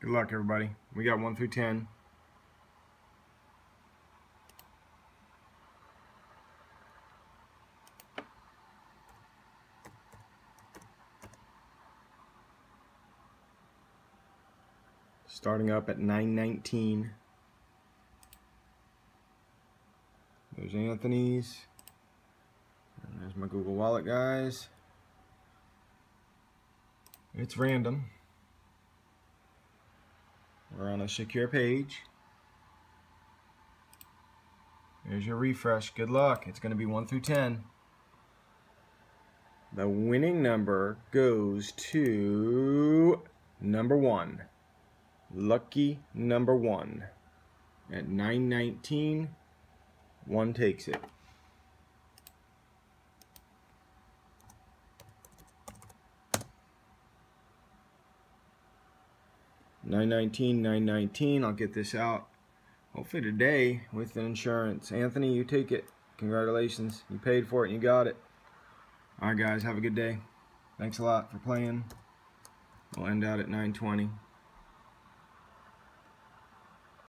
Good luck, everybody. We got 1 through 10. Starting up at 919. There's Anthony's. And there's my Google Wallet, guys. It's random. We're on a secure page. There's your refresh. Good luck. It's going to be 1 through 10. The winning number goes to number 1. Lucky number 1. At 919, 1 takes it. Nine nineteen, nine nineteen. I'll get this out hopefully today with the insurance. Anthony, you take it. Congratulations. You paid for it and you got it. All right, guys. Have a good day. Thanks a lot for playing. We'll end out at 920.